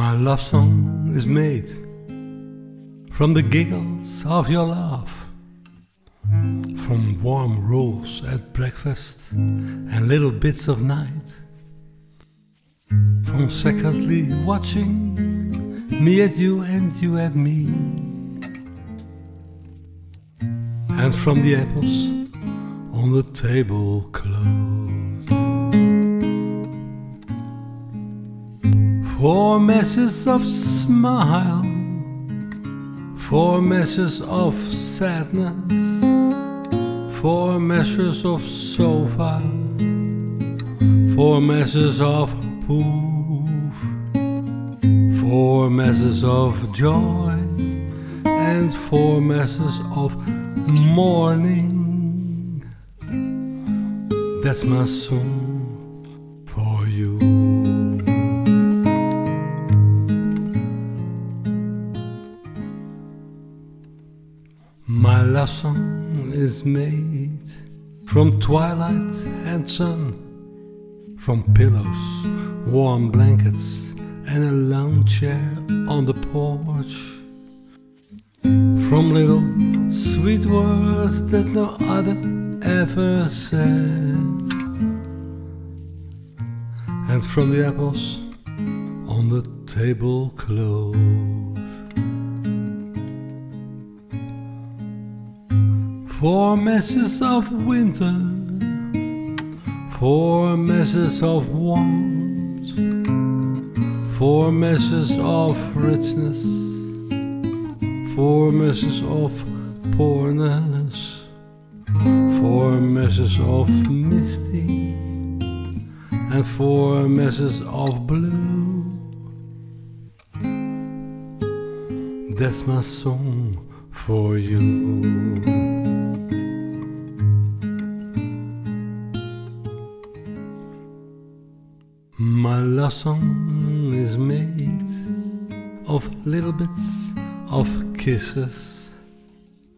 love song is made from the giggles of your laugh, from warm rolls at breakfast and little bits of night, from secretly watching me at you and you at me, and from the apples on the tablecloth. Four measures of smile, four measures of sadness, four measures of sofa, four measures of poof, four measures of joy, and four measures of mourning. That's my song My love song is made from twilight and sun, from pillows, warm blankets, and a lounge chair on the porch. From little sweet words that no other ever said, and from the apples on the table Four measures of winter, four measures of warmth, four measures of richness, four measures of poorness, four measures of misty, and four measures of blue. That's my song for you. My love song is made of little bits of kisses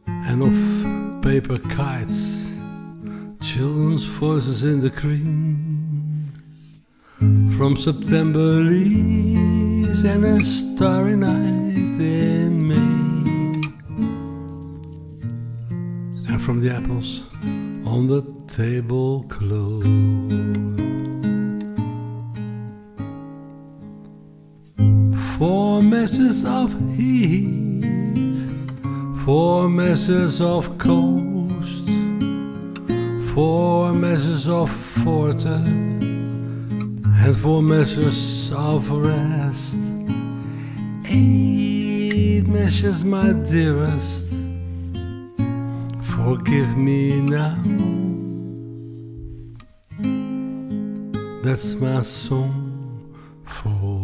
and of paper kites, children's voices in the green, from September leaves and a starry night in May, and from the apples on the table measures of heat, four measures of coast, four measures of forte, and four measures of rest. Eight measures, my dearest, forgive me now. That's my song for.